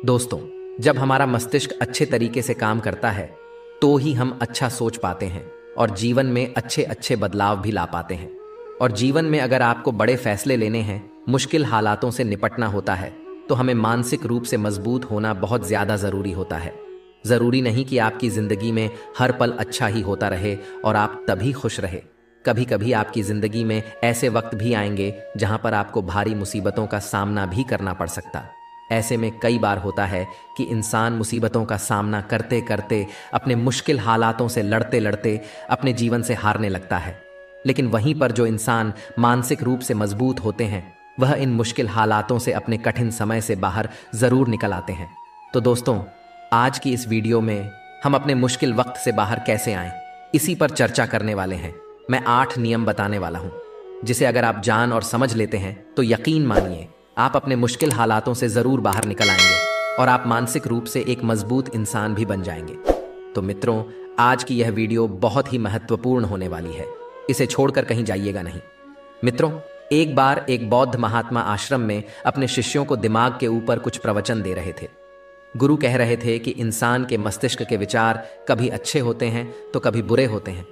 दोस्तों, जब हमारा मस्तिष्क अच्छे तरीके से काम करता है तो ही हम अच्छा सोच पाते हैं और जीवन में अच्छे अच्छे बदलाव भी ला पाते हैं। और जीवन में अगर आपको बड़े फैसले लेने हैं, मुश्किल हालातों से निपटना होता है तो हमें मानसिक रूप से मज़बूत होना बहुत ज़्यादा ज़रूरी होता है। ज़रूरी नहीं कि आपकी ज़िंदगी में हर पल अच्छा ही होता रहे और आप तभी खुश रहे। कभी कभी आपकी ज़िंदगी में ऐसे वक्त भी आएँगे, जहाँ पर आपको भारी मुसीबतों का सामना भी करना पड़ सकता। ऐसे में कई बार होता है कि इंसान मुसीबतों का सामना करते करते अपने मुश्किल हालातों से लड़ते लड़ते अपने जीवन से हारने लगता है। लेकिन वहीं पर जो इंसान मानसिक रूप से मज़बूत होते हैं, वह इन मुश्किल हालातों से अपने कठिन समय से बाहर ज़रूर निकल आते हैं। तो दोस्तों, आज की इस वीडियो में हम अपने मुश्किल वक्त से बाहर कैसे आए, इसी पर चर्चा करने वाले हैं। मैं आठ नियम बताने वाला हूँ, जिसे अगर आप जान और समझ लेते हैं तो यकीन मानिए आप अपने मुश्किल हालातों से ज़रूर बाहर निकल आएँगे और आप मानसिक रूप से एक मज़बूत इंसान भी बन जाएँगे। तो मित्रों, आज की यह वीडियो बहुत ही महत्वपूर्ण होने वाली है। इसे छोड़कर कहीं जाइएगा नहीं। मित्रों, एक बार एक बौद्ध महात्मा आश्रम में अपने शिष्यों को दिमाग के ऊपर कुछ प्रवचन दे रहे थे। गुरु कह रहे थे कि इंसान के मस्तिष्क के विचार कभी अच्छे होते हैं तो कभी बुरे होते हैं।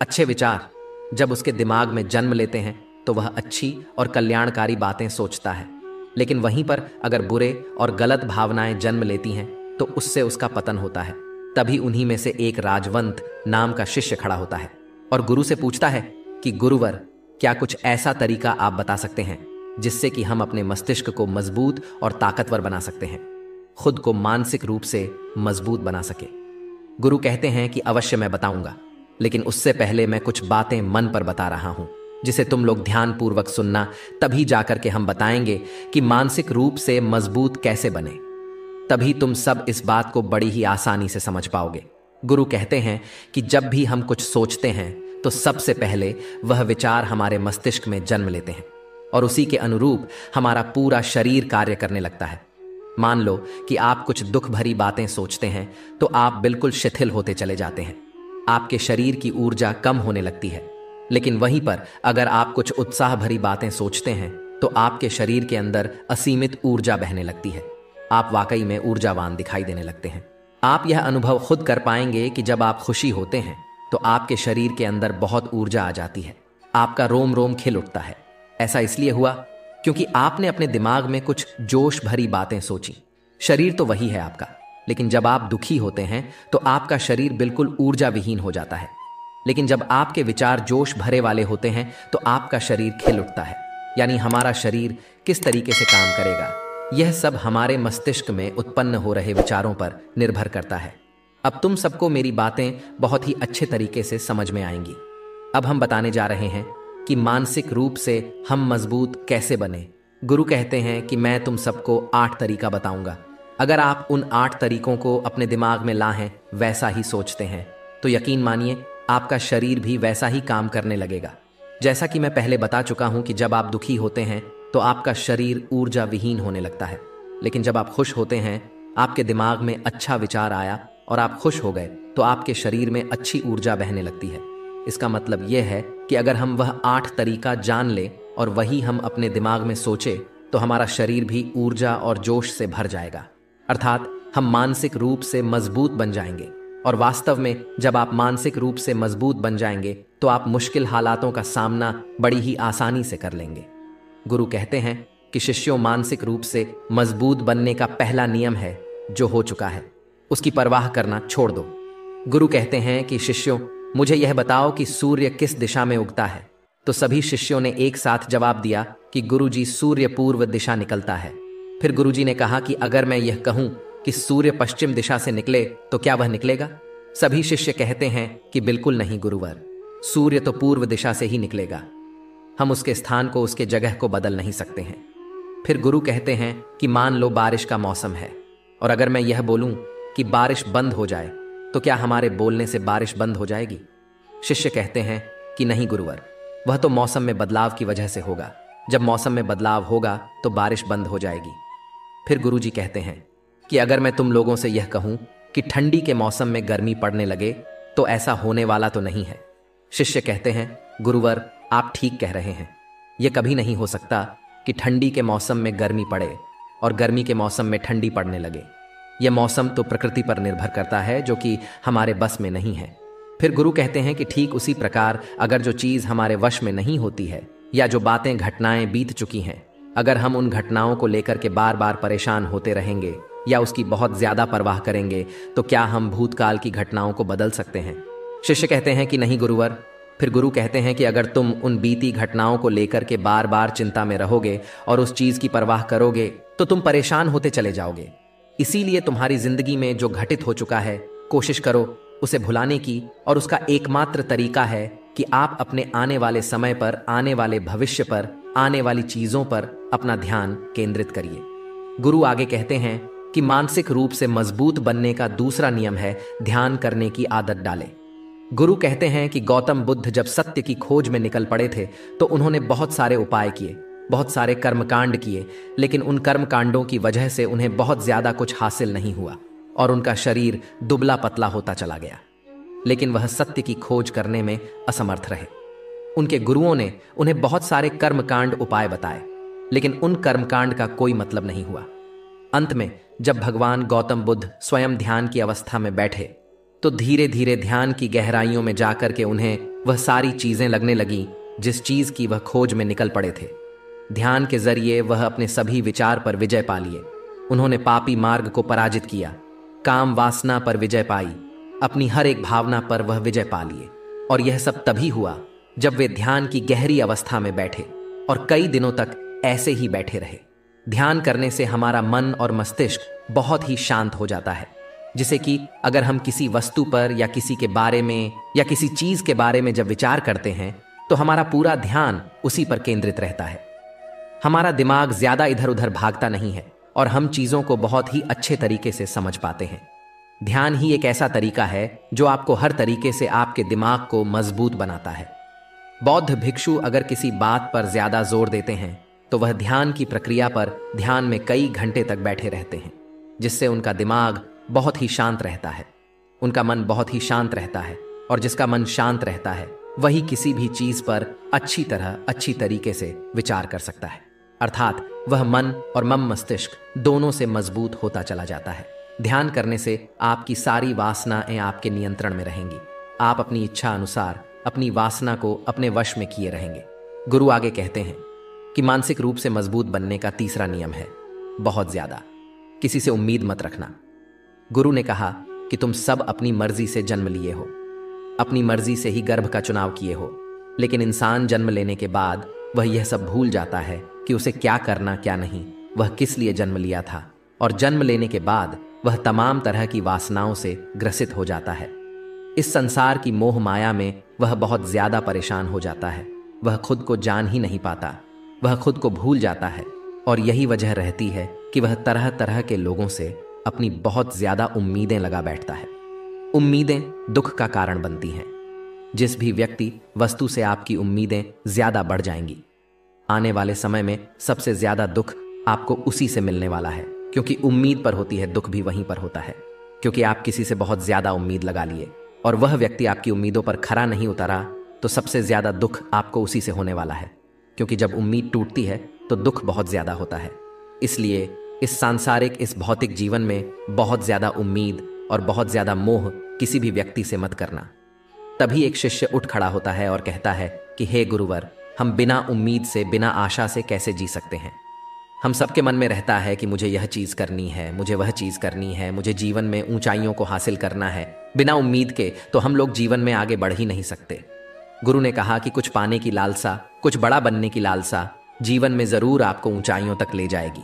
अच्छे विचार, जब उसके दिमाग में जन्म लेते हैं तो वह अच्छी और कल्याणकारी बातें सोचता है। लेकिन वहीं पर अगर बुरे और गलत भावनाएँ जन्म लेती हैं तो उससे उसका पतन होता है। तभी उन्हीं में से एक राजवंत नाम का शिष्य खड़ा होता है और गुरु से पूछता है कि, गुरुवर, क्या कुछ ऐसा तरीका आप बता सकते हैं, जिससे कि हम अपने मस्तिष्क को मज़बूत और ताकतवर बना सकते हैं, खुद को मानसिक रूप से मज़बूत बना सके? गुरु कहते हैं कि, अवश्य मैं बताऊँगा, लेकिन उससे पहले मैं कुछ बातें मन पर बता रहा हूँ। जिसे तुम लोग ध्यानपूर्वक सुनना, तभी जाकर के हम बताएँगे कि मानसिक रूप से मज़बूत कैसे बने। तभी तुम सब इस बात को बड़ी ही आसानी से समझ पाओगे। गुरु कहते हैं कि जब भी हम कुछ सोचते हैं तो सबसे पहले वह विचार हमारे मस्तिष्क में जन्म लेते हैं और उसी के अनुरूप हमारा पूरा शरीर कार्य करने लगता है। मान लो कि आप कुछ दुख भरी बातें सोचते हैं तो आप बिल्कुल शिथिल होते चले जाते हैं। आपके शरीर की ऊर्जा कम होने लगती है। लेकिन वहीं पर अगर आप कुछ उत्साह भरी बातें सोचते हैं तो आपके शरीर के अंदर असीमित ऊर्जा बहने लगती है। आप वाकई में ऊर्जावान दिखाई देने लगते हैं। आप यह अनुभव खुद कर पाएँगे कि जब आप खुशी होते हैं तो आपके शरीर के अंदर बहुत ऊर्जा आ जाती है। आपका रोम रोम खिल उठता है। ऐसा इसलिए हुआ क्योंकि आपने अपने दिमाग में कुछ जोश भरी बातें सोची। शरीर तो वही है आपका, लेकिन जब आप दुखी होते हैं तो आपका शरीर बिल्कुल ऊर्जा विहीन हो जाता है। लेकिन जब आपके विचार जोश भरे वाले होते हैं तो आपका शरीर खिल उठता है। यानी हमारा शरीर किस तरीके से काम करेगा, यह सब हमारे मस्तिष्क में उत्पन्न हो रहे विचारों पर निर्भर करता है। अब तुम सबको मेरी बातें बहुत ही अच्छे तरीके से समझ में आएँगी। अब हम बताने जा रहे हैं कि मानसिक रूप से हम मज़बूत कैसे बने। गुरु कहते हैं कि मैं तुम सबको आठ तरीका बताऊँगा। अगर आप उन आठ तरीकों को अपने दिमाग में लाएँ वैसा ही सोचते हैं। तो यकीन मानिए आपका शरीर भी वैसा ही काम करने लगेगा। जैसा कि मैं पहले बता चुका हूँ कि जब आप दुखी होते हैं तो आपका शरीर ऊर्जा विहीन होने लगता है। लेकिन जब आप खुश होते हैं, आपके दिमाग में अच्छा विचार आया और आप खुश हो गए तो आपके शरीर में अच्छी ऊर्जा बहने लगती है। इसका मतलब यह है कि अगर हम वह आठ तरीका जान लें और वही हम अपने दिमाग में सोचे तो हमारा शरीर भी ऊर्जा और जोश से भर जाएगा। अर्थात हम मानसिक रूप से मज़बूत बन जाएँगे। और वास्तव में, जब आप मानसिक रूप से मज़बूत बन जाएँगे तो आप मुश्किल हालातों का सामना बड़ी ही आसानी से कर लेंगे। गुरु कहते हैं कि शिष्यों मानसिक रूप से मज़बूत बनने का पहला नियम है, जो हो चुका है। उसकी परवाह करना छोड़ दो। गुरु कहते हैं कि शिष्यों, मुझे यह बताओ कि सूर्य किस दिशा में उगता है। तो सभी शिष्यों ने एक साथ जवाब दिया कि गुरुजी सूर्य पूर्व दिशा निकलता है। फिर गुरुजी ने कहा कि अगर मैं यह कहूँ कि सूर्य पश्चिम दिशा से निकले तो क्या वह निकलेगा? सभी शिष्य कहते हैं कि बिल्कुल नहीं, गुरुवर। सूर्य तो पूर्व दिशा से ही निकलेगा। हम उसके स्थान को, उसके जगह को बदल नहीं सकते हैं। फिर गुरु कहते हैं कि मान लो बारिश का मौसम है, और अगर मैं यह बोलूँ कि बारिश बंद हो जाए तो क्या हमारे बोलने से बारिश बंद हो जाएगी? शिष्य कहते हैं कि नहीं, गुरुवर। वह तो मौसम में बदलाव की वजह से होगा। जब मौसम में बदलाव होगा तो बारिश बंद हो जाएगी। फिर गुरुजी कहते हैं कि अगर मैं तुम लोगों से यह कहूँ कि ठंडी के मौसम में गर्मी पड़ने लगे तो ऐसा होने वाला तो नहीं है। शिष्य कहते हैं, गुरुवर, आप ठीक कह रहे हैं। यह कभी नहीं हो सकता कि ठंडी के मौसम में गर्मी पड़े और गर्मी के मौसम में ठंडी पड़ने लगे। यह मौसम तो प्रकृति पर निर्भर करता है, जो कि हमारे बस में नहीं है। फिर गुरु कहते हैं कि ठीक उसी प्रकार, अगर जो चीज़ हमारे वश में नहीं होती है, या जो बातें घटनाएँ बीत चुकी हैं, अगर हम उन घटनाओं को लेकर के बार बार परेशान होते रहेंगे या उसकी बहुत ज़्यादा परवाह करेंगे तो क्या हम भूतकाल की घटनाओं को बदल सकते हैं? शिष्य कहते हैं कि नहीं गुरुवर। फिर गुरु कहते हैं कि अगर तुम उन बीती घटनाओं को लेकर के बार बार चिंता में रहोगे और उस चीज़ की परवाह करोगे तो तुम परेशान होते चले जाओगे। इसीलिए तुम्हारी ज़िंदगी में जो घटित हो चुका है, कोशिश करो उसे भुलाने की, और उसका एकमात्र तरीका है कि आप अपने आने वाले समय पर, आने वाले भविष्य पर, आने वाली चीज़ों पर अपना ध्यान केंद्रित करिए। गुरु आगे कहते हैं कि मानसिक रूप से मज़बूत बनने का दूसरा नियम है, ध्यान करने की आदत डालें। गुरु कहते हैं कि गौतम बुद्ध जब सत्य की खोज में निकल पड़े थे तो उन्होंने बहुत सारे उपाय किए, बहुत सारे कर्मकांड किए, लेकिन उन कर्मकांडों की वजह से उन्हें बहुत ज़्यादा कुछ हासिल नहीं हुआ और उनका शरीर दुबला पतला होता चला गया। लेकिन वह सत्य की खोज करने में असमर्थ रहे। उनके गुरुओं ने उन्हें बहुत सारे कर्मकांड उपाय बताए, लेकिन उन कर्मकांड का कोई मतलब नहीं हुआ। अंत में, जब भगवान गौतम बुद्ध स्वयं ध्यान की अवस्था में बैठे तो धीरे धीरे ध्यान की गहराइयों में जाकर के उन्हें वह सारी चीज़ें लगने लगी, जिस चीज़ की वह खोज में निकल पड़े थे। ध्यान के ज़रिए वह अपने सभी विचार पर विजय पा लिए। उन्होंने पापी मार्ग को पराजित किया, काम वासना पर विजय पाई, अपनी हर एक भावना पर वह विजय पा लिए। और यह सब तभी हुआ, जब वे ध्यान की गहरी अवस्था में बैठे, और कई दिनों तक ऐसे ही बैठे रहे। ध्यान करने से हमारा मन और मस्तिष्क बहुत ही शांत हो जाता है। जिसे कि अगर हम किसी वस्तु पर या किसी के बारे में या किसी चीज़ के बारे में जब विचार करते हैं तो हमारा पूरा ध्यान उसी पर केंद्रित रहता है। हमारा दिमाग ज़्यादा इधर उधर भागता नहीं है और हम चीज़ों को बहुत ही अच्छे तरीके से समझ पाते हैं। ध्यान ही एक ऐसा तरीका है जो आपको हर तरीके से आपके दिमाग को मज़बूत बनाता है। बौद्ध भिक्षु अगर किसी बात पर ज़्यादा ज़ोर देते हैं तो वह ध्यान की प्रक्रिया पर ध्यान में कई घंटे तक बैठे रहते हैं, जिससे उनका दिमाग बहुत ही शांत रहता है। उनका मन बहुत ही शांत रहता है, और जिसका मन शांत रहता है, वही किसी भी चीज़ पर अच्छी तरह, अच्छी तरीके से विचार कर सकता है। अर्थात, वह मन और मम मस्तिष्क दोनों से मज़बूत होता चला जाता है। ध्यान करने से आपकी सारी वासनाएँ आपके नियंत्रण में रहेंगी। आप अपनी इच्छा अनुसार अपनी वासना को अपने वश में किए रहेंगे। गुरु आगे कहते हैं कि मानसिक रूप से मज़बूत बनने का तीसरा नियम है, बहुत ज़्यादा। किसी से उम्मीद मत रखना। गुरु ने कहा कि तुम सब अपनी मर्ज़ी से जन्म लिए हो। अपनी मर्ज़ी से ही गर्भ का चुनाव किए हो। लेकिन इंसान जन्म लेने के बाद वह यह सब भूल जाता है कि उसे क्या करना, क्या नहीं। वह किस लिए जन्म लिया था? और जन्म लेने के बाद वह तमाम तरह की वासनाओं से ग्रसित हो जाता है। इस संसार की मोह माया में वह बहुत ज़्यादा परेशान हो जाता है। वह खुद को जान ही नहीं पाता। वह खुद को भूल जाता है और यही वजह रहती है कि वह तरह तरह के लोगों से अपनी बहुत ज़्यादा उम्मीदें लगा बैठता है। उम्मीदें दुख का कारण बनती हैं। जिस भी व्यक्ति वस्तु से आपकी उम्मीदें ज़्यादा बढ़ जाएँगी, आने वाले समय में सबसे ज़्यादा दुख आपको उसी से मिलने वाला है, क्योंकि उम्मीद पर होती है, दुख भी वहीं पर होता है, क्योंकि आप किसी से बहुत ज़्यादा उम्मीद लगा लिए और वह व्यक्ति आपकी उम्मीदों पर खरा नहीं उतरा तो सबसे ज़्यादा दुख आपको उसी से होने वाला है। क्योंकि जब उम्मीद टूटती है तो दुख बहुत ज़्यादा होता है। इसलिए इस सांसारिक, इस भौतिक जीवन में बहुत ज़्यादा उम्मीद और बहुत ज़्यादा मोह किसी भी व्यक्ति से मत करना। तभी एक शिष्य उठ खड़ा होता है और कहता है कि, हे गुरुवर, हम बिना उम्मीद से, बिना आशा से कैसे जी सकते हैं? हम सबके मन में रहता है कि मुझे यह चीज़ करनी है, मुझे वह चीज़ करनी है, मुझे जीवन में ऊंचाइयों को हासिल करना है। बिना उम्मीद के तो हम लोग जीवन में आगे बढ़ ही नहीं सकते। गुरु ने कहा कि कुछ पाने की लालसा, कुछ बड़ा बनने की लालसा जीवन में ज़रूर आपको ऊंचाइयों तक ले जाएगी।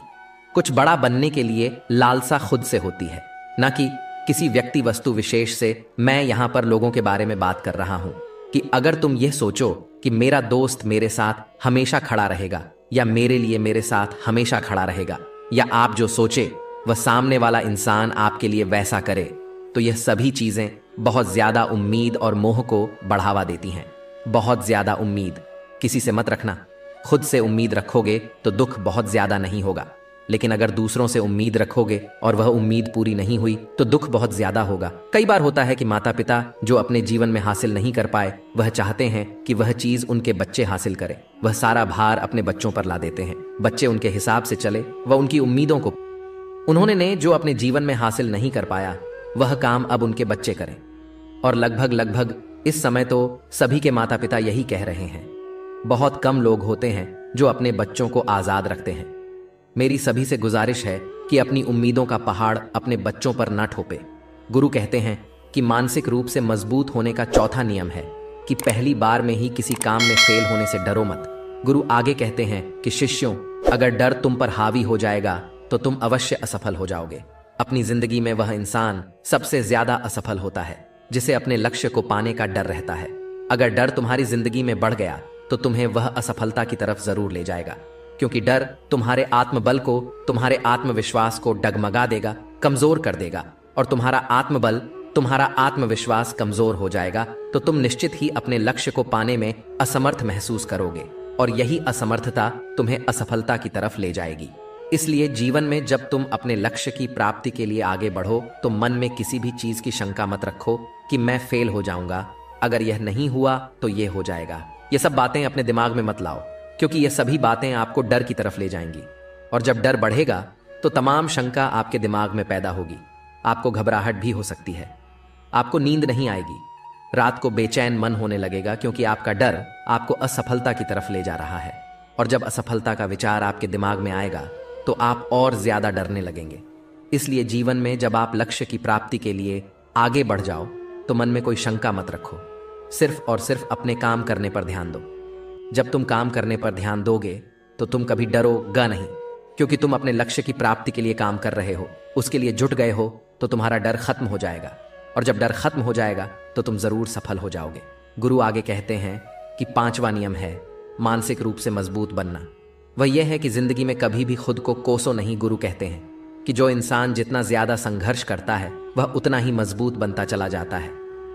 कुछ बड़ा बनने के लिए लालसा खुद से होती है, न कि किसी व्यक्ति वस्तु विशेष से। मैं यहाँ पर लोगों के बारे में बात कर रहा हूँ कि अगर तुम यह सोचो कि मेरा दोस्त मेरे साथ हमेशा खड़ा रहेगा, या मेरे लिए मेरे साथ हमेशा खड़ा रहेगा, या आप जो सोचे वह सामने वाला इंसान आपके लिए वैसा करे तो यह सभी चीज़ें बहुत ज़्यादा उम्मीद और मोह को बढ़ावा देती हैं। बहुत ज़्यादा उम्मीद। किसी से मत रखना। खुद से उम्मीद रखोगे तो दुख बहुत ज़्यादा नहीं होगा। लेकिन अगर दूसरों से उम्मीद रखोगे और वह उम्मीद पूरी नहीं हुई तो दुख बहुत ज़्यादा होगा। कई बार होता है कि माता पिता जो अपने जीवन में हासिल नहीं कर पाए, वह चाहते हैं कि वह चीज़ उनके बच्चे हासिल करें। वह सारा भार अपने बच्चों पर ला देते हैं। बच्चे उनके हिसाब से चले, वह उनकी उम्मीदों को उन्होंने ने जो अपने जीवन में हासिल नहीं कर पाया, वह काम अब उनके बच्चे करें। और लगभग लगभग इस समय तो सभी के माता पिता यही कह रहे हैं। बहुत कम लोग होते हैं जो अपने बच्चों को आज़ाद रखते हैं। मेरी सभी से गुजारिश है कि अपनी उम्मीदों का पहाड़ अपने बच्चों पर न ठोपे। गुरु कहते हैं कि मानसिक रूप से मज़बूत होने का चौथा नियम है कि पहली बार में ही किसी काम में फेल होने से डरो मत। गुरु आगे कहते हैं कि, शिष्यों, अगर डर तुम पर हावी हो जाएगा तो तुम अवश्य असफल हो जाओगे। अपनी ज़िंदगी में वह इंसान सबसे ज़्यादा असफल होता है। जिसे अपने लक्ष्य को पाने का डर रहता है। अगर डर तुम्हारी ज़िंदगी में बढ़ गया तो तुम्हें वह असफलता की तरफ़ ज़रूर ले जाएगा। क्योंकि डर तुम्हारे आत्मबल को, तुम्हारे आत्मविश्वास को डगमगा देगा, कमज़ोर कर देगा। और तुम्हारा आत्मबल, तुम्हारा आत्मविश्वास कमज़ोर हो जाएगा तो तुम निश्चित ही अपने लक्ष्य को पाने में असमर्थ महसूस करोगे। और यही असमर्थता तुम्हें असफलता की तरफ़ ले जाएगी। इसलिए जीवन में जब तुम अपने लक्ष्य की प्राप्ति के लिए आगे बढ़ो तो मन में किसी भी चीज़ की शंका मत रखो। कि मैं फेल हो जाऊँगा। अगर यह नहीं हुआ तो यह हो जाएगा। ये सब बातें अपने दिमाग में मत लाओ, क्योंकि ये सभी बातें आपको डर की तरफ़ ले जाएँगी। और जब डर बढ़ेगा तो तमाम शंका आपके दिमाग में पैदा होगी। आपको घबराहट भी हो सकती है। आपको नींद नहीं आएगी। रात को बेचैन मन होने लगेगा, क्योंकि आपका डर आपको असफलता की तरफ़ ले जा रहा है। और जब असफलता का विचार आपके दिमाग में आएगा तो आप और ज़्यादा डरने लगेंगे। इसलिए जीवन में जब आप लक्ष्य की प्राप्ति के लिए आगे बढ़ जाओ तो मन में कोई शंका मत रखो। सिर्फ़ और सिर्फ़ अपने काम करने पर ध्यान दो। जब तुम काम करने पर ध्यान दोगे तो तुम कभी डरोगा नहीं। क्योंकि तुम अपने लक्ष्य की प्राप्ति के लिए काम कर रहे हो। उसके लिए जुट गए हो तो तुम्हारा डर खत्म हो जाएगा। और जब डर खत्म हो जाएगा तो तुम ज़रूर सफल हो जाओगे। गुरु आगे कहते हैं कि पांचवा नियम है, मानसिक रूप से मज़बूत बनना। वह यह है कि ज़िंदगी में कभी भी खुद को कोसो नहीं, गुरु कहते हैं। कि जो इंसान जितना ज़्यादा संघर्ष करता है, वह उतना ही मज़बूत बनता चला जाता है।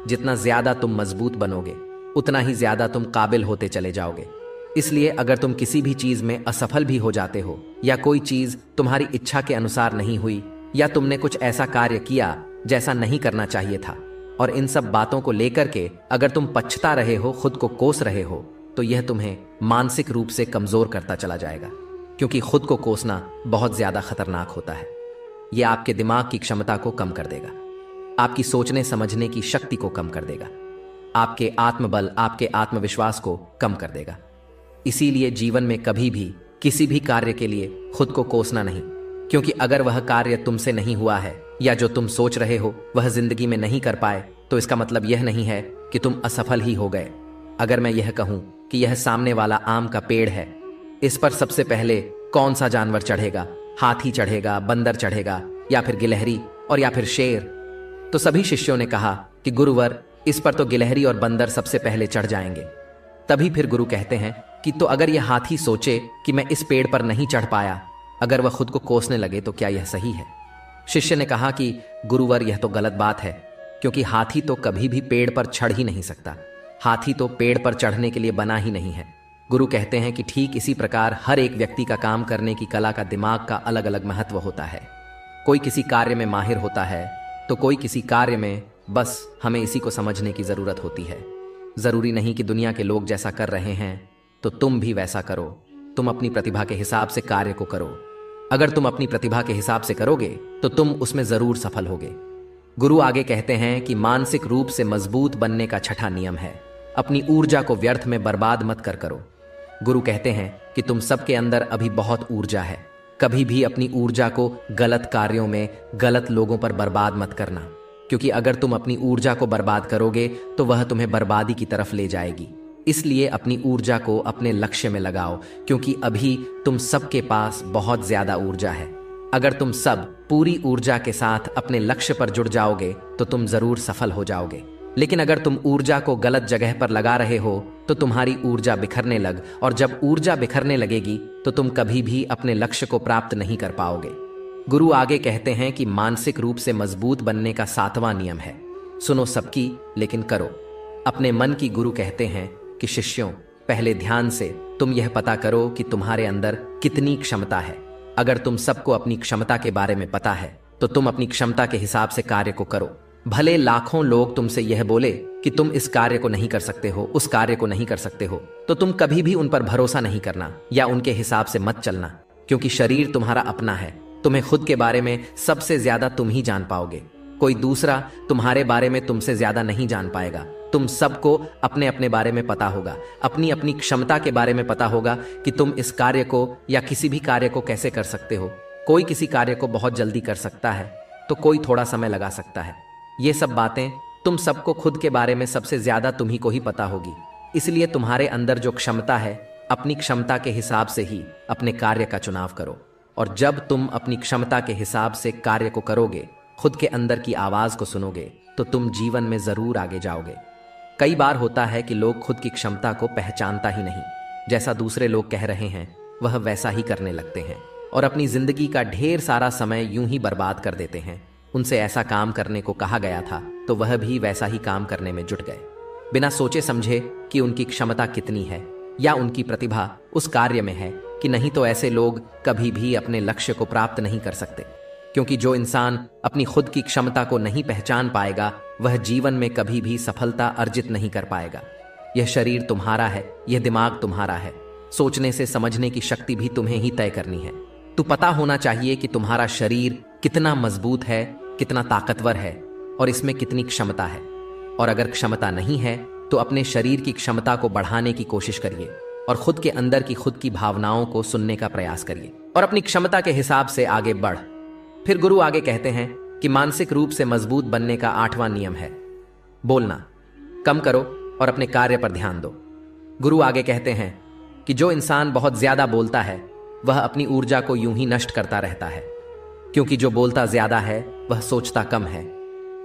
जितना ज़्यादा तुम मज़बूत बनोगे, उतना ही ज़्यादा तुम काबिल होते चले जाओगे। इसलिए अगर तुम किसी भी चीज़ में असफल भी हो जाते हो, या कोई चीज़ तुम्हारी इच्छा के अनुसार नहीं हुई, या तुमने कुछ ऐसा कार्य किया जैसा नहीं करना चाहिए था, और इन सब बातों को लेकर के अगर तुम पछता रहे हो, खुद को कोस रहे हो तो यह तुम्हें मानसिक रूप से कमज़ोर करता चला जाएगा, क्योंकि खुद को कोसना बहुत ज़्यादा खतरनाक होता है। यह आपके दिमाग की क्षमता को कम कर देगा। आपकी सोचने, समझने की शक्ति को कम कर देगा। आपके आत्मबल, आपके आत्मविश्वास को कम कर देगा। इसीलिए जीवन में कभी भी, किसी भी कार्य के लिए खुद को कोसना नहीं। क्योंकि अगर वह कार्य तुमसे नहीं हुआ है, या जो तुम सोच रहे हो वह ज़िंदगी में नहीं कर पाए तो इसका मतलब यह नहीं है कि तुम असफल ही हो गए। अगर मैं यह कहूँ कि यह सामने वाला आम का पेड़ है, इस पर सबसे पहले कौन सा जानवर चढ़ेगा? हाथी चढ़ेगा, बंदर चढ़ेगा, या फिर गिलहरी और या फिर शेर। तो सभी शिष्यों ने कहा कि गुरुवर, इस पर तो गिलहरी और बंदर सबसे पहले चढ़ जाएँगे। तभी फिर गुरु कहते हैं कि तो अगर यह हाथी सोचे कि मैं इस पेड़ पर नहीं चढ़ पाया, अगर वह खुद को कोसने लगे तो क्या यह सही है? शिष्य ने कहा कि गुरुवर, यह तो गलत बात है, क्योंकि हाथी तो कभी भी पेड़ पर चढ़ ही नहीं सकता। हाथी तो पेड़ पर चढ़ने के लिए बना ही नहीं है। गुरु कहते हैं कि ठीक इसी प्रकार हर एक व्यक्ति का काम करने की कला का दिमाग का अलग अलग महत्व होता है। कोई किसी कार्य में माहिर होता है तो कोई किसी कार्य में बस हमें इसी को समझने की ज़रूरत होती है। ज़रूरी नहीं कि दुनिया के लोग जैसा कर रहे हैं तो तुम भी वैसा करो। तुम अपनी प्रतिभा के हिसाब से कार्य को करो। अगर तुम अपनी प्रतिभा के हिसाब से करोगे तो तुम उसमें ज़रूर सफल होगे। गुरु आगे कहते हैं कि मानसिक रूप से मज़बूत बनने का छठा नियम है। अपनी ऊर्जा को व्यर्थ में बर्बाद मत कर करो। गुरु कहते हैं कि तुम सबके अंदर अभी बहुत ऊर्जा है। कभी भी अपनी ऊर्जा को गलत कार्यों में, गलत लोगों पर बर्बाद मत करना। क्योंकि अगर तुम अपनी ऊर्जा को बर्बाद करोगे तो वह तुम्हें बर्बादी की तरफ़ ले जाएगी। इसलिए अपनी ऊर्जा को अपने लक्ष्य में लगाओ, क्योंकि अभी तुम सबके पास बहुत ज़्यादा ऊर्जा है। अगर तुम सब पूरी ऊर्जा के साथ अपने लक्ष्य पर जुड़ जाओगे तो तुम ज़रूर सफल हो जाओगे। लेकिन अगर तुम ऊर्जा को गलत जगह पर लगा रहे हो तो तुम्हारी ऊर्जा बिखरने लग, और जब ऊर्जा बिखरने लगेगी तो तुम कभी भी अपने लक्ष्य को प्राप्त नहीं कर पाओगे। गुरु आगे कहते हैं कि मानसिक रूप से मज़बूत बनने का सातवां नियम है। सुनो सबकी, लेकिन करो। अपने मन की गुरु कहते हैं कि, शिष्यों, पहले ध्यान से तुम यह पता करो कि तुम्हारे अंदर कितनी क्षमता है। अगर तुम सबको अपनी क्षमता के बारे में पता है तो तुम अपनी क्षमता के हिसाब से कार्य को करो। भले लाखों लोग तुमसे यह बोले कि तुम इस कार्य को नहीं कर सकते हो, उस कार्य को नहीं कर सकते हो तो तुम कभी भी उन पर भरोसा नहीं करना या उनके हिसाब से मत चलना, क्योंकि शरीर तुम्हारा अपना है। तुम्हें खुद के बारे में सबसे ज़्यादा तुम ही जान पाओगे। कोई दूसरा तुम्हारे बारे में तुमसे ज़्यादा नहीं जान पाएगा। तुम सबको अपने अपने बारे में पता होगा अपनी अपनी क्षमता के बारे में पता होगा कि तुम इस कार्य को या किसी भी कार्य को कैसे कर सकते हो। कोई किसी कार्य को बहुत जल्दी कर सकता है तो कोई थोड़ा समय लगा सकता है। ये सब बातें तुम सबको खुद के बारे में सबसे ज़्यादा तुम्ही को ही पता होगी। इसलिए तुम्हारे अंदर जो क्षमता है, अपनी क्षमता के हिसाब से ही अपने कार्य का चुनाव करो। और जब तुम अपनी क्षमता के हिसाब से कार्य को करोगे, खुद के अंदर की आवाज़ को सुनोगे तो तुम जीवन में ज़रूर आगे जाओगे। कई बार होता है कि लोग खुद की क्षमता को पहचानता ही नहीं। जैसा दूसरे लोग कह रहे हैं, वह वैसा ही करने लगते हैं। और अपनी ज़िंदगी का ढेर सारा समय यूँ ही बर्बाद कर देते हैं। उनसे ऐसा काम करने को कहा गया था तो वह भी वैसा ही काम करने में जुट गए। बिना सोचे समझे कि उनकी क्षमता कितनी है, या उनकी प्रतिभा उस कार्य में है कि नहीं तो ऐसे लोग कभी भी अपने लक्ष्य को प्राप्त नहीं कर सकते। क्योंकि जो इंसान अपनी खुद की क्षमता को नहीं पहचान पाएगा, वह जीवन में कभी भी सफलता अर्जित नहीं कर पाएगा। यह शरीर तुम्हारा है, यह दिमाग तुम्हारा है। सोचने से समझने की शक्ति भी तुम्हें ही तय करनी है। तो पता होना चाहिए कि तुम्हारा शरीर कितना मज़बूत है कितना ताकतवर है और इसमें कितनी क्षमता है। और अगर क्षमता नहीं है तो अपने शरीर की क्षमता को बढ़ाने की कोशिश करिए और खुद के अंदर की खुद की भावनाओं को सुनने का प्रयास करिए। और अपनी क्षमता के हिसाब से आगे बढ़। फिर गुरु आगे कहते हैं कि मानसिक रूप से मज़बूत बनने का आठवां नियम है। बोलना, कम करो और अपने कार्य पर ध्यान दो। गुरु आगे कहते हैं कि जो इंसान बहुत ज़्यादा बोलता है, वह अपनी ऊर्जा को यूँ ही नष्ट करता रहता है। क्योंकि जो बोलता ज़्यादा है, वह सोचता कम है।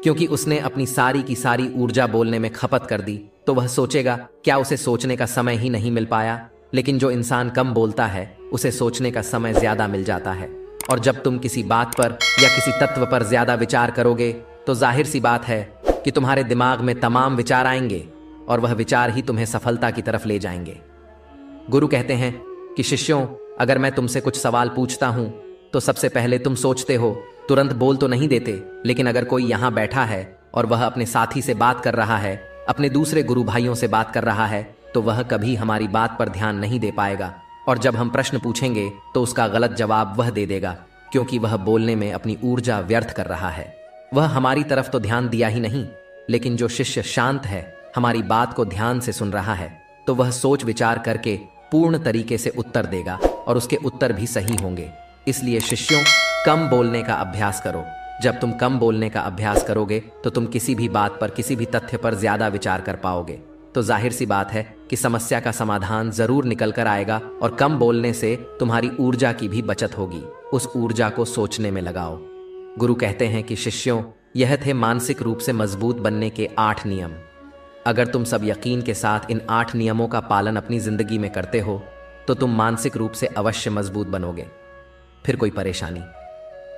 क्योंकि उसने अपनी सारी की सारी ऊर्जा बोलने में खपत कर दी तो वह सोचेगा, क्या उसे सोचने का समय ही नहीं मिल पाया? लेकिन जो इंसान कम बोलता है, उसे सोचने का समय ज़्यादा मिल जाता है। और जब तुम किसी बात पर या किसी तत्व पर ज़्यादा विचार करोगे तो ज़ाहिर सी बात है कि तुम्हारे दिमाग में तमाम विचार आएँगे, और वह विचार ही तुम्हें सफलता की तरफ़ ले जाएँगे। गुरु कहते हैं कि, शिष्यों, अगर मैं तुमसे कुछ सवाल पूछता हूँ तो सबसे पहले तुम सोचते हो, तुरंत बोल तो नहीं देते, लेकिन अगर कोई यहाँ बैठा है और वह अपने साथी से बात कर रहा है, अपने दूसरे गुरु भाइयों से बात कर रहा है तो वह कभी हमारी बात पर ध्यान नहीं दे पाएगा। और जब हम प्रश्न पूछेंगे तो उसका गलत जवाब वह दे देगा, क्योंकि वह बोलने में अपनी ऊर्जा व्यर्थ कर रहा है। वह हमारी तरफ़ तो ध्यान दिया ही नहीं, लेकिन जो शिष्य शांत है, हमारी बात को ध्यान से सुन रहा है तो वह सोच विचार करके पूर्ण तरीके से उत्तर देगा, और उसके उत्तर भी सही होंगे। इसलिए शिष्यों, कम बोलने का अभ्यास करो। जब तुम कम बोलने का अभ्यास करोगे तो तुम किसी भी बात पर, किसी भी तथ्य पर ज़्यादा विचार कर पाओगे। तो ज़ाहिर सी बात है कि समस्या का समाधान ज़रूर निकल कर आएगा और कम बोलने से तुम्हारी ऊर्जा की भी बचत होगी। उस ऊर्जा को सोचने में लगाओ। गुरु कहते हैं कि शिष्यों, यह थे मानसिक रूप से मज़बूत बनने के आठ नियम। अगर तुम सब यकीन के साथ इन आठ नियमों का पालन अपनी ज़िंदगी में करते हो तो तुम मानसिक रूप से अवश्य मज़बूत बनोगे। फिर कोई परेशानी।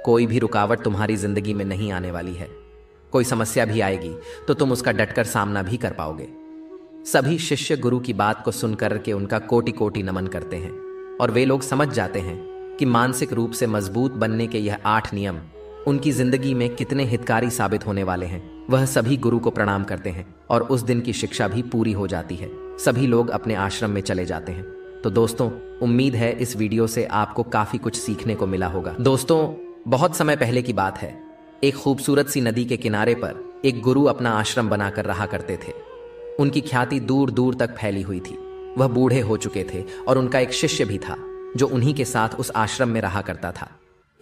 कोई भी रुकावट तुम्हारी ज़िंदगी में नहीं आने वाली है। कोई समस्या भी आएगी तो तुम उसका डटकर सामना भी कर पाओगे। सभी शिष्य गुरु की बात को सुनकर के उनका कोटि कोटि नमन करते हैं। और वे लोग समझ जाते हैं कि मानसिक रूप से मज़बूत बनने के यह आठ नियम उनकी ज़िंदगी में कितने हितकारी साबित होने वाले हैं। वह सभी गुरु को प्रणाम करते हैं और उस दिन की शिक्षा भी पूरी हो जाती है। सभी लोग अपने आश्रम में चले जाते हैं। तो दोस्तों, उम्मीद है इस वीडियो से आपको काफ़ी कुछ सीखने को मिला होगा। दोस्तों, बहुत समय पहले की बात है। एक खूबसूरत सी नदी के किनारे पर एक गुरु अपना आश्रम बनाकर रहा करते थे। उनकी ख्याति दूर दूर तक फैली हुई थी। वह बूढ़े हो चुके थे और उनका एक शिष्य भी था, जो उन्हीं के साथ उस आश्रम में रहा करता था।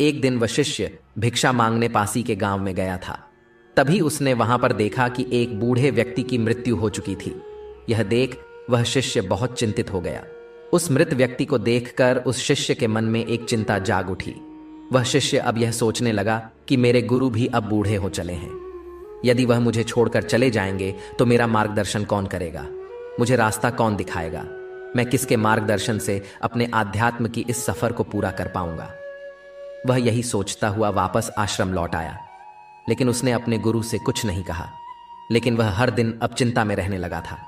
एक दिन वह शिष्य भिक्षा मांगने पासी के गाँव में गया था। तभी उसने वहाँ पर देखा कि एक बूढ़े व्यक्ति की मृत्यु हो चुकी थी। यह देख वह शिष्य बहुत चिंतित हो गया। उस मृत व्यक्ति को देखकर उस शिष्य के मन में एक चिंता जाग उठी। वह शिष्य अब यह सोचने लगा कि मेरे गुरु भी अब बूढ़े हो चले हैं। यदि वह मुझे छोड़कर चले जाएँगे तो मेरा मार्गदर्शन कौन करेगा? मुझे रास्ता कौन दिखाएगा? मैं किसके मार्गदर्शन से अपने आध्यात्म की इस सफ़र को पूरा कर पाऊँगा? वह यही सोचता हुआ वापस आश्रम लौट आया। लेकिन उसने अपने गुरु से कुछ नहीं कहा। लेकिन वह हर दिन अब चिंता में रहने लगा था।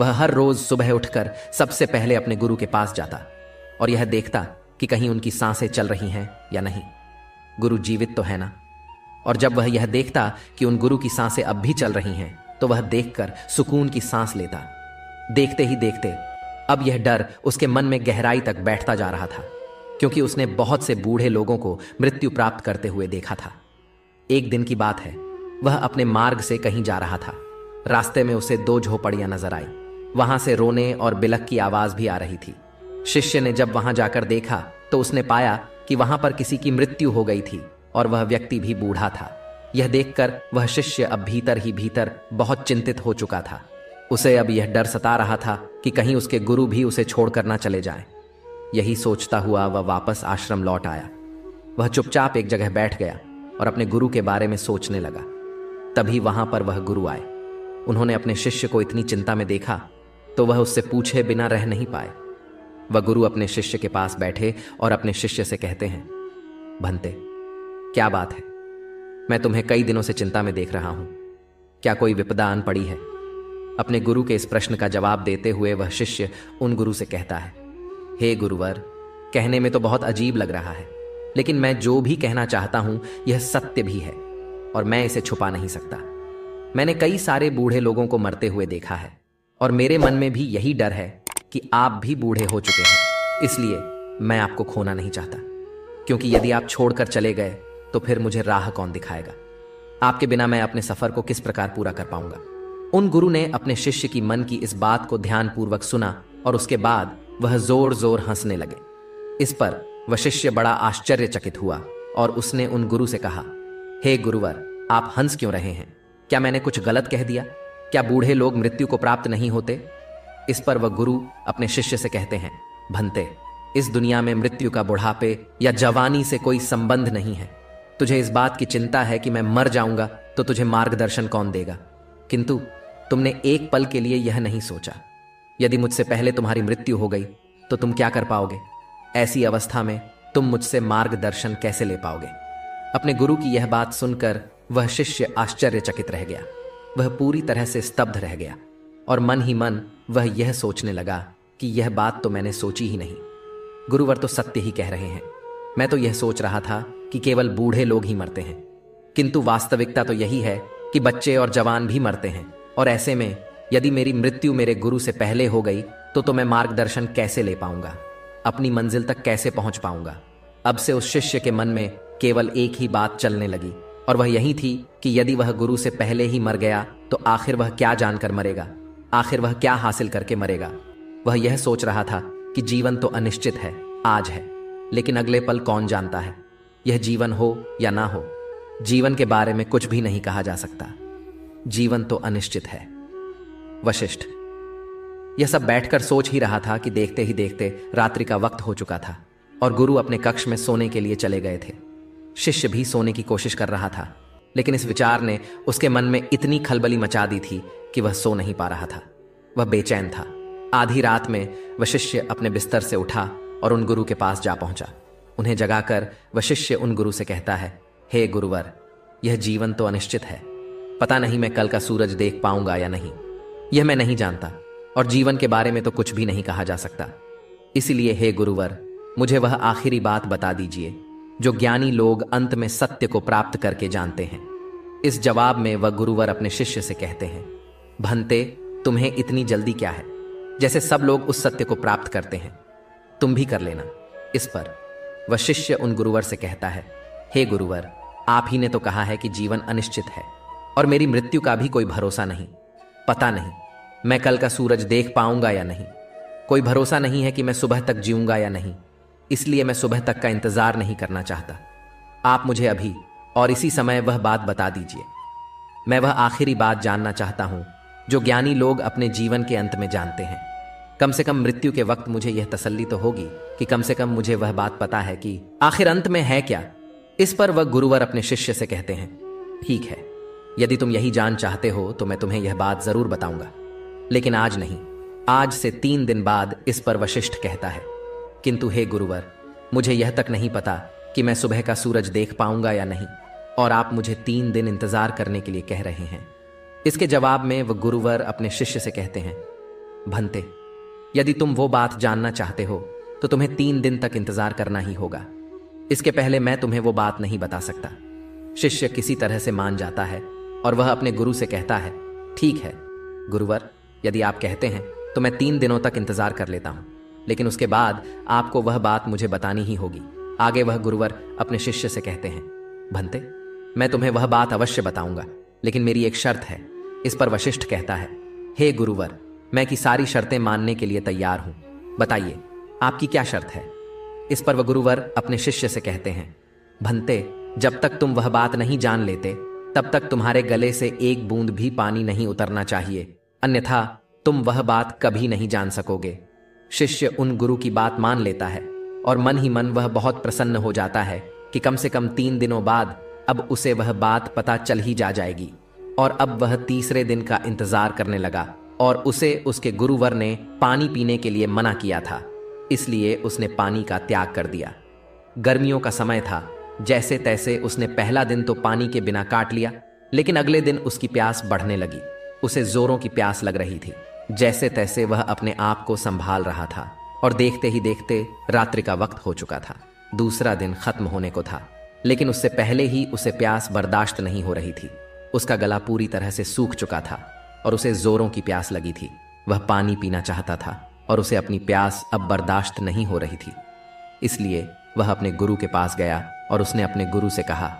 वह हर रोज सुबह उठकर सबसे पहले अपने गुरु के पास जाता और यह देखता कि कहीं उनकी साँसें चल रही हैं या नहीं। गुरु जीवित तो है ना? और जब वह यह देखता कि उन गुरु की साँसें अब भी चल रही हैं तो वह देखकर सुकून की सांस लेता। देखते ही देखते अब यह डर उसके मन में गहराई तक बैठता जा रहा था, क्योंकि उसने बहुत से बूढ़े लोगों को मृत्यु प्राप्त करते हुए देखा था। एक दिन की बात है, वह अपने मार्ग से कहीं जा रहा था। रास्ते में उसे दो झोपड़ियाँ नज़र आई। वहाँ से रोने और बिलक की आवाज़ भी आ रही थी। शिष्य ने जब वहाँ जाकर देखा तो उसने पाया कि वहाँ पर किसी की मृत्यु हो गई थी और वह व्यक्ति भी बूढ़ा था। यह देखकर वह शिष्य अब भीतर ही भीतर बहुत चिंतित हो चुका था। उसे अब यह डर सता रहा था कि कहीं उसके गुरु भी उसे छोड़कर ना चले जाएँ। यही सोचता हुआ वह वापस आश्रम लौट आया। वह चुपचाप एक जगह बैठ गया और अपने गुरु के बारे में सोचने लगा। तभी वहाँ पर वह गुरु आए। उन्होंने अपने शिष्य को इतनी चिंता में देखा तो वह उससे पूछे बिना रह नहीं पाए। वह गुरु अपने शिष्य के पास बैठे और अपने शिष्य से कहते हैं, भंते, क्या बात है? मैं तुम्हें कई दिनों से चिंता में देख रहा हूँ। क्या कोई विपदा आन पड़ी है? अपने गुरु के इस प्रश्न का जवाब देते हुए वह शिष्य उन गुरु से कहता है, हे hey गुरुवर, कहने में तो बहुत अजीब लग रहा है, लेकिन मैं जो भी कहना चाहता हूँ, यह सत्य भी है, और मैं इसे छुपा नहीं सकता। मैंने कई सारे बूढ़े लोगों को मरते हुए देखा है। और मेरे मन में भी यही डर है कि आप भी बूढ़े हो चुके हैं। इसलिए मैं आपको खोना नहीं चाहता। क्योंकि यदि आप छोड़कर चले गए तो फिर मुझे राह कौन दिखाएगा? आपके बिना मैं अपने सफ़र को किस प्रकार पूरा कर पाऊँगा? उन गुरु ने अपने शिष्य की मन की इस बात को ध्यानपूर्वक सुना और उसके बाद वह ज़ोर ज़ोर हंसने लगे। इस पर वह शिष्य बड़ा आश्चर्यचकित हुआ और उसने उन गुरु से कहा, हे hey गुरुवर, आप हंस क्यों रहे हैं? क्या मैंने कुछ गलत कह दिया? क्या बूढ़े लोग मृत्यु को प्राप्त नहीं होते? इस पर वह गुरु अपने शिष्य से कहते हैं, भंते, इस दुनिया में मृत्यु का बुढ़ापे या जवानी से कोई संबंध नहीं है। तुझे इस बात की चिंता है कि मैं मर जाऊँगा तो तुझे मार्गदर्शन कौन देगा? किंतु तुमने एक पल के लिए यह नहीं सोचा। यदि मुझसे पहले तुम्हारी मृत्यु हो गई तो तुम क्या कर पाओगे? ऐसी अवस्था में तुम मुझसे मार्गदर्शन कैसे ले पाओगे? अपने गुरु की यह बात सुनकर वह शिष्य आश्चर्यचकित रह गया। वह पूरी तरह से स्तब्ध रह गया और मन ही मन वह यह सोचने लगा कि यह बात तो मैंने सोची ही नहीं। गुरुवर तो सत्य ही कह रहे हैं। मैं तो यह सोच रहा था कि केवल बूढ़े लोग ही मरते हैं। किंतु वास्तविकता तो यही है कि बच्चे और जवान भी मरते हैं। और ऐसे में यदि मेरी मृत्यु मेरे गुरु से पहले हो गई तो तो मैं मार्गदर्शन कैसे ले पाऊँगा? अपनी मंजिल तक कैसे पहुँच पाऊँगा? अब से उस शिष्य के मन में केवल एक ही बात चलने लगी। और वह यही थी कि यदि वह गुरु से पहले ही मर गया तो आखिर वह क्या जानकर मरेगा? आखिर वह क्या हासिल करके मरेगा? वह यह सोच रहा था कि जीवन तो अनिश्चित है, आज है। लेकिन अगले पल कौन जानता है? यह जीवन हो या ना हो? जीवन के बारे में कुछ भी नहीं कहा जा सकता। जीवन तो अनिश्चित है। वशिष्ठ, यह सब बैठकर सोच ही रहा था कि देखते ही देखते रात्रि का वक्त हो चुका था और गुरु अपने कक्ष में सोने के लिए चले गए थे। शिष्य भी सोने की कोशिश कर रहा था, लेकिन इस विचार ने उसके मन में इतनी खलबली मचा दी थी कि वह सो नहीं पा रहा था। वह बेचैन था। आधी रात में वह शिष्य अपने बिस्तर से उठा और उन गुरु के पास जा पहुँचा। उन्हें जगाकर वह शिष्य उन गुरु से कहता है, हे hey गुरुवर, यह जीवन तो अनिश्चित है। पता नहीं मैं कल का सूरज देख पाऊँगा या नहीं। यह मैं नहीं जानता और जीवन के बारे में तो कुछ भी नहीं कहा जा सकता। इसलिए, हे गुरुवर, मुझे वह आखिरी बात बता दीजिए। जो ज्ञानी लोग अंत में सत्य को प्राप्त करके जानते हैं। इस जवाब में वह गुरुवर अपने शिष्य से कहते हैं, भंते, तुम्हें इतनी जल्दी क्या है? जैसे सब लोग उस सत्य को प्राप्त करते हैं। तुम भी कर लेना। इस पर वह शिष्य उन गुरुवर से कहता है, हे गुरुवर, आप ही ने तो कहा है कि जीवन अनिश्चित है, और मेरी मृत्यु का भी कोई भरोसा नहीं। पता नहीं, मैं कल का सूरज देख पाऊँगा या नहीं। कोई भरोसा नहीं है कि मैं सुबह तक जीऊँगा या नहीं। इसलिए मैं सुबह तक का इंतज़ार नहीं करना चाहता। आप मुझे अभी और इसी समय वह बात बता दीजिए। मैं वह आखिरी बात जानना चाहता हूँ, जो ज्ञानी लोग अपने जीवन के अंत में जानते हैं। कम से कम मृत्यु के वक्त मुझे यह तसल्ली तो होगी कि कम से कम मुझे वह बात पता है कि आखिर अंत में है क्या? इस पर वह गुरुवर अपने शिष्य से कहते हैं, ठीक है, यदि तुम यही जान चाहते हो तो मैं तुम्हें यह बात ज़रूर बताऊँगा। लेकिन आज नहीं, आज से तीन दिन बाद इस पर वशिष्ठ कहता है। किंतु हे गुरुवर, मुझे यह तक नहीं पता कि मैं सुबह का सूरज देख पाऊँगा या नहीं, और आप मुझे तीन दिन इंतज़ार करने के लिए कह रहे हैं। इसके जवाब में वह गुरुवर अपने शिष्य से कहते हैं, भंते, यदि तुम वो बात जानना चाहते हो तो तुम्हें तीन दिन तक इंतज़ार करना ही होगा। इसके पहले मैं तुम्हें वो बात नहीं बता सकता। शिष्य किसी तरह से मान जाता है, और वह अपने गुरु से कहता है, ठीक है, गुरुवर, यदि आप कहते हैं तो मैं तीन दिनों तक इंतज़ार कर लेता हूँ। लेकिन उसके बाद आपको वह बात मुझे बतानी ही होगी। आगे वह गुरुवर अपने शिष्य से कहते हैं, भंते, मैं तुम्हें वह बात अवश्य बताऊँगा, लेकिन मेरी एक शर्त है, इस पर वशिष्ठ कहता है, हे गुरुवर, मैं की सारी शर्तें मानने के लिए तैयार हूँ। बताइए, आपकी क्या शर्त है? इस पर वह गुरुवर अपने शिष्य से कहते हैं, भंते, जब तक तुम वह बात नहीं जान लेते, तब तक तुम्हारे गले से एक बूंद भी पानी नहीं उतरना चाहिए, अन्यथा तुम वह बात कभी नहीं जान सकोगे। शिष्य उन गुरु की बात मान लेता है, और मन ही मन वह बहुत प्रसन्न हो जाता है कि कम से कम तीन दिनों बाद अब उसे वह बात पता चल ही जा जाएगी, और अब वह तीसरे दिन का इंतज़ार करने लगा, और उसे उसके गुरुवर ने पानी पीने के लिए मना किया था, इसलिए उसने पानी का त्याग कर दिया। गर्मियों का समय था जैसे तैसे उसने पहला दिन तो पानी के बिना काट लिया, लेकिन अगले दिन उसकी प्यास बढ़ने लगी, उसे जोरों की प्यास लग रही थी। जैसे तैसे वह अपने आप को संभाल रहा था और देखते ही देखते रात्रि का वक्त हो चुका था। दूसरा दिन खत्म होने को था, लेकिन उससे पहले ही उसे प्यास बर्दाश्त नहीं हो रही थी। उसका गला पूरी तरह से सूख चुका था और उसे जोरों की प्यास लगी थी। वह पानी पीना चाहता था और उसे अपनी प्यास अब बर्दाश्त नहीं हो रही थी। इसलिए वह अपने गुरु के पास गया और उसने अपने गुरु से कहा,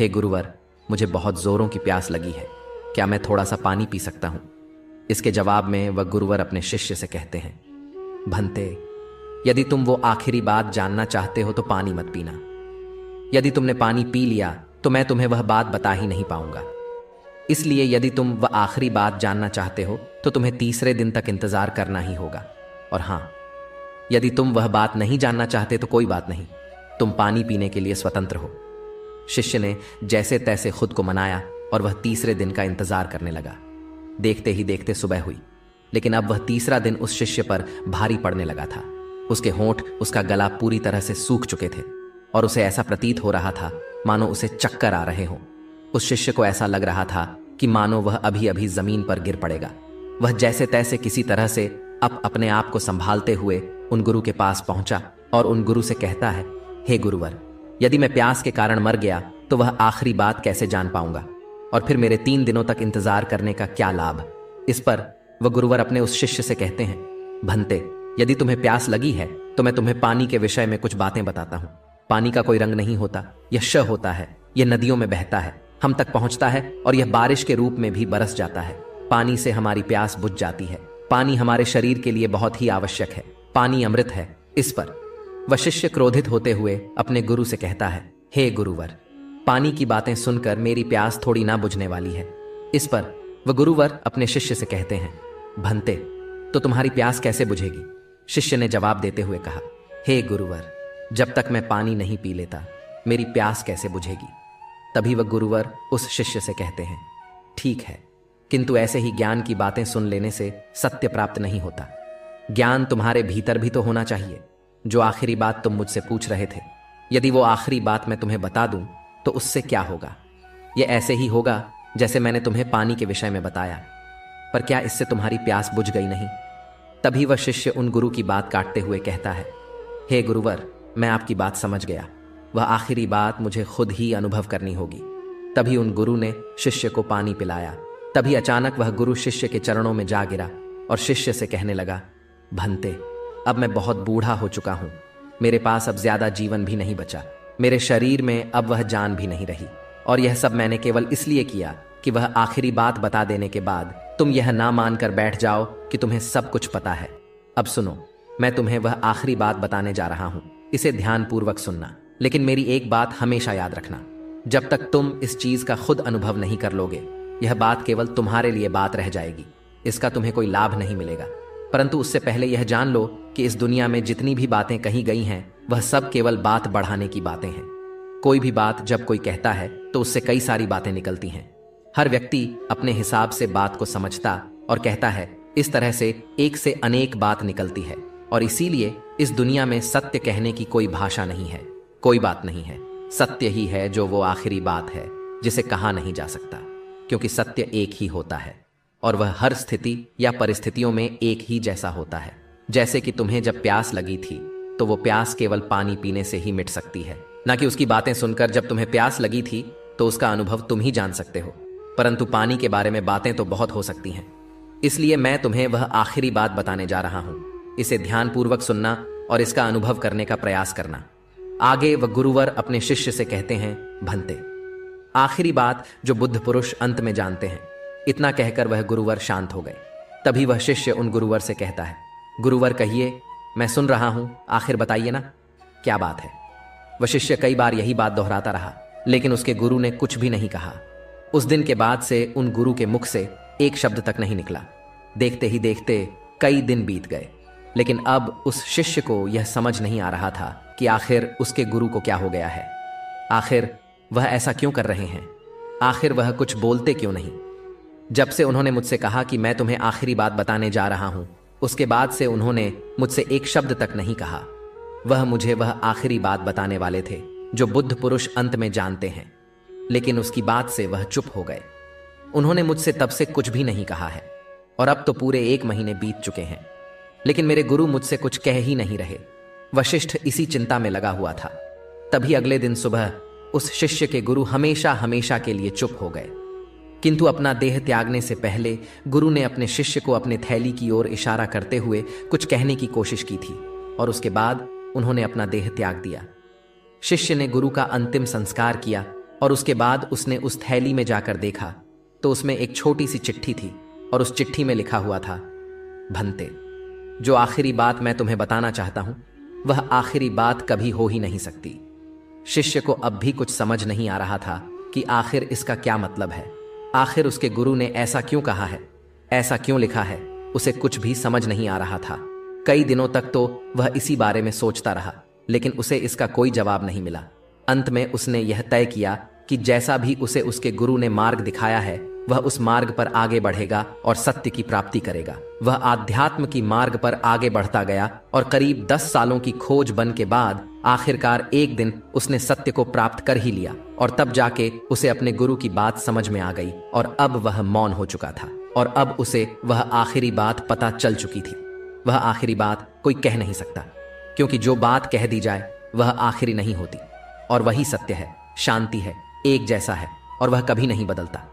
हे hey गुरुवर, मुझे बहुत जोरों की प्यास लगी है। क्या मैं थोड़ा सा पानी पी सकता हूँ? इसके जवाब में वह गुरुवर अपने शिष्य से कहते हैं, भंते, यदि तुम वो आखिरी बात जानना चाहते हो तो पानी मत पीना। यदि तुमने पानी पी लिया तो मैं तुम्हें वह बात बता ही नहीं पाऊँगा। इसलिए यदि तुम वह आखिरी बात जानना चाहते हो तो तुम्हें तीसरे दिन तक इंतज़ार करना ही होगा। और हाँ, यदि तुम वह बात नहीं जानना चाहते तो कोई बात नहीं, तुम पानी पीने के लिए स्वतंत्र हो। शिष्य ने जैसे तैसे खुद को मनाया और वह तीसरे दिन का इंतज़ार करने लगा। देखते ही देखते सुबह हुई, लेकिन अब वह तीसरा दिन उस शिष्य पर भारी पड़ने लगा था। उसके होंठ, उसका गला पूरी तरह से सूख चुके थे, और उसे ऐसा प्रतीत हो रहा था, मानो उसे चक्कर आ रहे हों। उस शिष्य को ऐसा लग रहा था कि मानो वह अभी अभी ज़मीन पर गिर पड़ेगा। वह जैसे तैसे किसी तरह से अब अपने आप को संभालते हुए उन गुरु के पास पहुँचा, और उन गुरु से कहता है, हे गुरुवर, यदि मैं प्यास के कारण मर गया तो वह आखिरी बात कैसे जान पाऊँगा? और फिर मेरे तीन दिनों तक इंतज़ार करने का क्या लाभ? इस पर वह गुरुवर अपने उस शिष्य से कहते हैं, भंते, यदि तुम्हें प्यास लगी है तो मैं तुम्हें पानी के विषय में कुछ बातें बताता हूँ। पानी का कोई रंग नहीं होता, यह श होता है, यह नदियों में बहता है, हम तक पहुँचता है और यह बारिश के रूप में भी बरस जाता है। पानी से हमारी प्यास बुझ जाती है। पानी हमारे शरीर के लिए बहुत ही आवश्यक है। पानी अमृत है। इस पर वह शिष्य क्रोधित होते हुए अपने गुरु से कहता है, हे गुरुवर पानी की बातें सुनकर मेरी प्यास थोड़ी ना बुझने वाली है। इस पर वह गुरुवर अपने शिष्य से कहते हैं, भंते तो तुम्हारी प्यास कैसे बुझेगी? शिष्य ने जवाब देते हुए कहा, हे hey गुरुवर, जब तक मैं पानी नहीं पी लेता, मेरी प्यास कैसे बुझेगी? तभी वह गुरुवर उस शिष्य से कहते हैं, ठीक है, किंतु ऐसे ही ज्ञान की बातें सुन लेने से सत्य प्राप्त नहीं होता। ज्ञान तुम्हारे भीतर भी तो होना चाहिए, जो आखिरी बात तुम मुझसे पूछ रहे थे। यदि वो आखिरी बात मैं तुम्हें बता दूँ तो उससे क्या होगा? यह ऐसे ही होगा जैसे मैंने तुम्हें पानी के विषय में बताया। पर क्या इससे तुम्हारी प्यास बुझ गई नहीं? तभी वह शिष्य उन गुरु की बात काटते हुए कहता है, हे hey गुरुवर, मैं आपकी बात समझ गया। वह आखिरी बात मुझे खुद ही अनुभव करनी होगी। तभी उन गुरु ने शिष्य को पानी पिलाया। तभी अचानक वह गुरु शिष्य के चरणों में जा गिरा और शिष्य से कहने लगा, भंते, अब मैं बहुत बूढ़ा हो चुका हूँ। मेरे पास अब ज़्यादा जीवन भी नहीं बचा। मेरे शरीर में अब वह जान भी नहीं रही। और यह सब मैंने केवल इसलिए किया कि वह आखिरी बात बता देने के बाद, तुम यह ना मानकर बैठ जाओ कि तुम्हें सब कुछ पता है। अब सुनो, मैं तुम्हें वह आखिरी बात बताने जा रहा हूँ। इसे ध्यानपूर्वक सुनना। लेकिन मेरी एक बात हमेशा याद रखना। जब तक तुम इस चीज़ का खुद अनुभव नहीं कर लोगे, यह बात केवल तुम्हारे लिए बात रह जाएगी। इसका तुम्हें कोई लाभ नहीं मिलेगा। परंतु उससे पहले यह जान लो कि इस दुनिया में जितनी भी बातें कही गई हैं, वह सब केवल बात बढ़ाने की बातें हैं। कोई भी बात जब कोई कहता है तो उससे कई सारी बातें निकलती हैं। हर व्यक्ति अपने हिसाब से बात को समझता और कहता है, इस तरह से एक से अनेक बात निकलती है, और इसीलिए इस दुनिया में सत्य कहने की कोई भाषा नहीं है, कोई बात नहीं है। सत्य ही है जो वो आखिरी बात है, जिसे कहा नहीं जा सकता, क्योंकि सत्य एक ही होता है। और वह हर स्थिति या परिस्थितियों में एक ही जैसा होता है। जैसे कि तुम्हें जब प्यास लगी थी तो वो प्यास केवल पानी पीने से ही मिट सकती है। ना कि उसकी बातें सुनकर जब तुम्हें प्यास लगी थी तो उसका अनुभव तुम ही जान सकते हो। परंतु पानी के बारे में बातें तो बहुत हो सकती हैं। इसलिए मैं तुम्हें वह आखिरी बात बताने जा रहा हूँ। इसे ध्यानपूर्वक सुनना और इसका अनुभव करने का प्रयास करना। आगे वह गुरुवर अपने शिष्य से कहते हैं, भंते, आखिरी बात जो बुद्ध पुरुष अंत में जानते हैं इतना कहकर वह गुरुवर शांत हो गए। तभी वह शिष्य उन गुरुवर से कहता है, गुरुवर कहिए, मैं सुन रहा हूँ, आखिर बताइए ना, क्या बात है? वह शिष्य कई बार यही बात दोहराता रहा, लेकिन उसके गुरु ने कुछ भी नहीं कहा। उस दिन के बाद से उन गुरु के मुख से एक शब्द तक नहीं निकला। देखते ही देखते कई दिन बीत गए, लेकिन अब उस शिष्य को यह समझ नहीं आ रहा था कि आखिर उसके गुरु को क्या हो गया है। आखिर वह ऐसा क्यों कर रहे हैं? आखिर वह कुछ बोलते क्यों नहीं? जब से उन्होंने मुझसे कहा कि मैं तुम्हें आखिरी बात बताने जा रहा हूँ, उसके बाद से उन्होंने मुझसे एक शब्द तक नहीं कहा। वह मुझे वह आखिरी बात बताने वाले थे, जो बुद्ध पुरुष अंत में जानते हैं। लेकिन उसकी बात से वह चुप हो गए। उन्होंने मुझसे तब से कुछ भी नहीं कहा है, और अब तो पूरे एक महीने बीत चुके हैं। लेकिन मेरे गुरु मुझसे कुछ कह ही नहीं रहे। वशिष्ठ इसी चिंता में लगा हुआ था। तभी अगले दिन सुबह उस शिष्य के गुरु हमेशा हमेशा के लिए चुप हो गए। किंतु अपना देह त्यागने से पहले गुरु ने अपने शिष्य को अपने थैली की ओर इशारा करते हुए कुछ कहने की कोशिश की थी, और उसके बाद उन्होंने अपना देह त्याग दिया। शिष्य ने गुरु का अंतिम संस्कार किया, और उसके बाद उसने उस थैली में जाकर देखा तो उसमें एक छोटी सी चिट्ठी थी, और उस चिट्ठी में लिखा हुआ था, भंते, जो आखिरी बात मैं तुम्हें बताना चाहता हूँ, वह आखिरी बात कभी हो ही नहीं सकती। शिष्य को अब भी कुछ समझ नहीं आ रहा था कि आखिर इसका क्या मतलब है। आखिर उसके गुरु ने ऐसा क्यों कहा है? ऐसा क्यों लिखा है? उसे कुछ भी समझ नहीं आ रहा था। कई दिनों तक तो वह इसी बारे में सोचता रहा, लेकिन उसे इसका कोई जवाब नहीं मिला। अंत में उसने यह तय किया कि जैसा भी उसे उसके गुरु ने मार्ग दिखाया है वह उस मार्ग पर आगे बढ़ेगा और सत्य की प्राप्ति करेगा। वह आध्यात्म की मार्ग पर आगे बढ़ता गया और करीब दस सालों की खोज बन के बाद आखिरकार एक दिन उसने सत्य को प्राप्त कर ही लिया और तब जाके उसे अपने गुरु की बात समझ में आ गई और अब वह मौन हो चुका था और अब उसे वह आखिरी बात पता चल चुकी थी। वह आखिरी बात कोई कह नहीं सकता, क्योंकि जो बात कह दी जाए, वह आखिरी नहीं होती। और वही सत्य है, शांति है, एक जैसा है और वह कभी नहीं बदलता।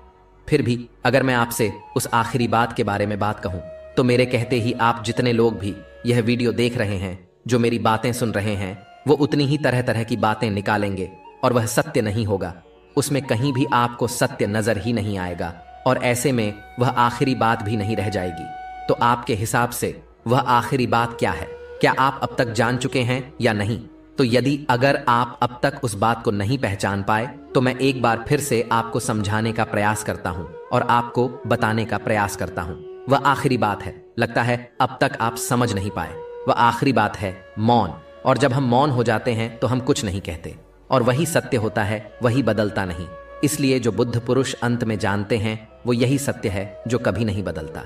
फिर भी अगर मैं आपसे उस आखिरी बात के बारे में बात कहूँ तो मेरे कहते ही आप जितने लोग भी यह वीडियो देख रहे हैं, जो मेरी बातें सुन रहे हैं, वो उतनी ही तरह तरह की बातें निकालेंगे, और वह सत्य नहीं होगा। उसमें कहीं भी आपको सत्य नज़र ही नहीं आएगा, और ऐसे में वह आखिरी बात भी नहीं रह जाएगी। तो आपके हिसाब से वह आखिरी बात क्या है? क्या आप अब तक जान चुके हैं या नहीं? तो यदि अगर आप अब तक उस बात को नहीं पहचान पाए तो मैं एक बार फिर से आपको समझाने का प्रयास करता हूँ और आपको बताने का प्रयास करता हूँ। वह आखिरी बात है। लगता है अब तक आप समझ नहीं पाए। वह आखिरी बात है, मौन। और जब हम मौन हो जाते हैं तो हम कुछ नहीं कहते। और वही सत्य होता है, वही बदलता नहीं। इसलिए जो बुद्ध पुरुष अंत में जानते हैं, वो यही सत्य है, जो कभी नहीं बदलता।